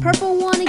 purple one